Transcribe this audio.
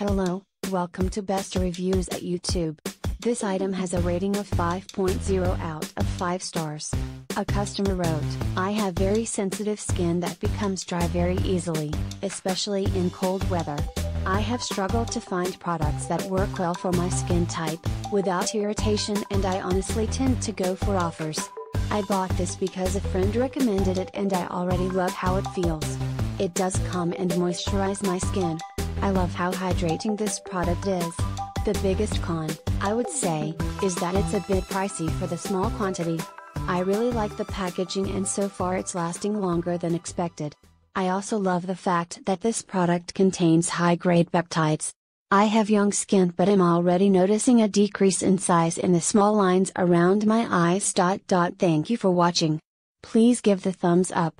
Hello, welcome to Best Reviews at YouTube. This item has a rating of 5.0 out of 5 stars. A customer wrote, I have very sensitive skin that becomes dry very easily, especially in cold weather. I have struggled to find products that work well for my skin type, without irritation and I honestly tend to go for offers. I bought this because a friend recommended it and I already love how it feels. It does calm and moisturize my skin. I love how hydrating this product is. The biggest con, I would say, is that it's a bit pricey for the small quantity. I really like the packaging and so far it's lasting longer than expected. I also love the fact that this product contains high-grade peptides. I have young skin but am already noticing a decrease in size in the small lines around my eyes. Dot. Thank you for watching. Please give the thumbs up.